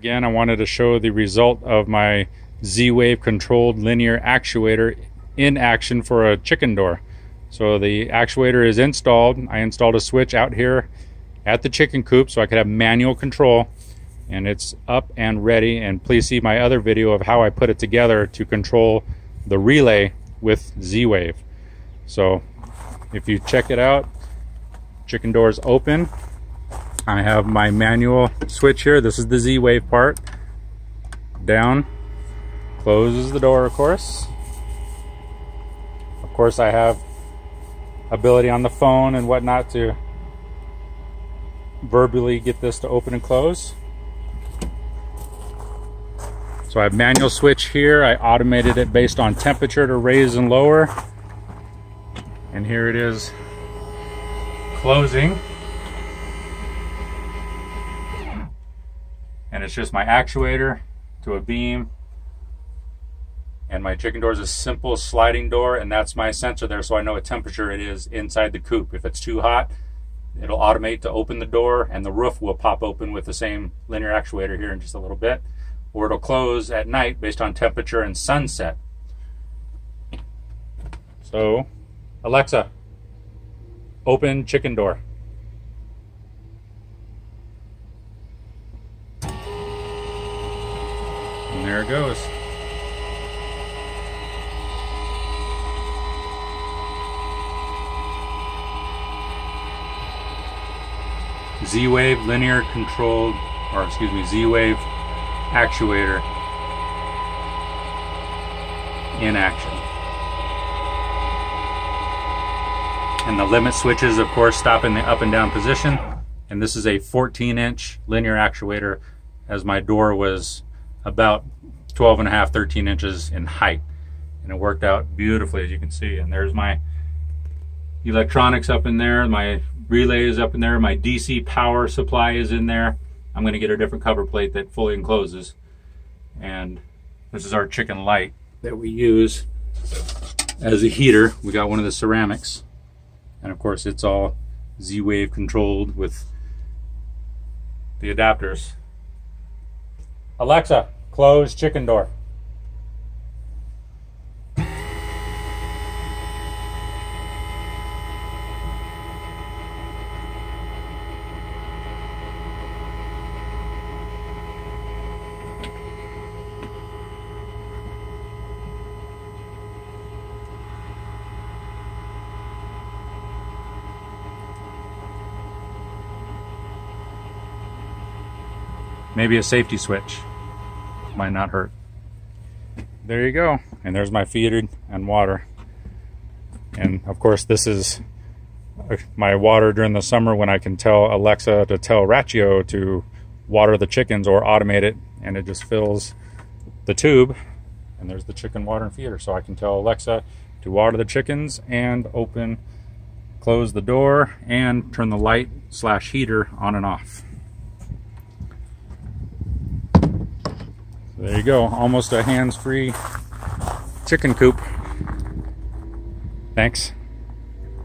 Again, I wanted to show the result of my Z-Wave controlled linear actuator in action for a chicken door. So the actuator is installed. I installed a switch out here at the chicken coop so I could have manual control and it's up and ready and please see my other video of how I put it together to control the relay with Z-Wave. So if you check it out, chicken doors open. I have my manual switch here. This is the Z-Wave part. Down, closes the door of course. Of course I have ability on the phone and whatnot to verbally get this to open and close. So I have manual switch here. I automated it based on temperature to raise and lower. And here it is closing. And it's just my actuator to a beam. And my chicken door is a simple sliding door and that's my sensor there so I know what temperature it is inside the coop. If it's too hot, it'll automate to open the door and the roof will pop open with the same linear actuator here in just a little bit or it'll close at night based on temperature and sunset. So, Alexa, open chicken door. And there it goes. Z-Wave linear controlled, or excuse me, Z-Wave actuator in action. And the limit switches, of course, stop in the up and down position. And this is a 14 inch linear actuator as my door was about 12 and a half, 13 inches in height. And it worked out beautifully, as you can see. And there's my electronics up in there, my relay is up in there, my DC power supply is in there. I'm going to get a different cover plate that fully encloses. And this is our chicken light that we use as a heater. We got one of the ceramics. And of course it's all Z-Wave controlled with the adapters. Alexa, close chicken door. Maybe a safety switch. Might not hurt. There you go. And there's my feed and water. And of course this is uh, my water during the summer when I can tell Alexa to tell Rachio to water the chickens or automate it and it just fills the tube and there's the chicken water and feeder so I can tell Alexa to water the chickens and open close the door and turn the light slash heater on and off There you go, almost a hands-free chicken coop. Thanks.